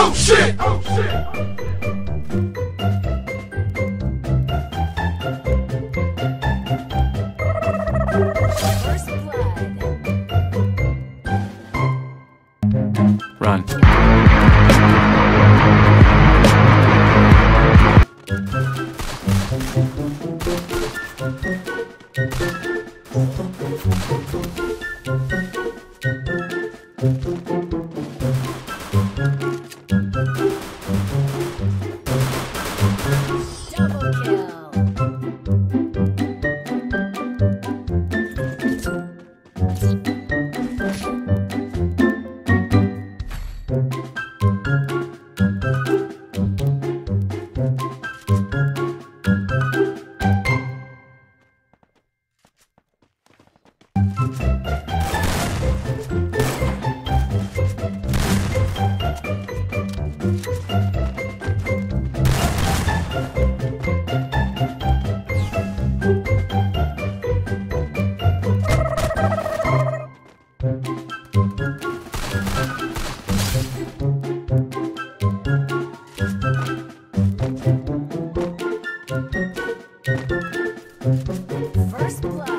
Oh shit! Oh shit! First blood. Run. First blood.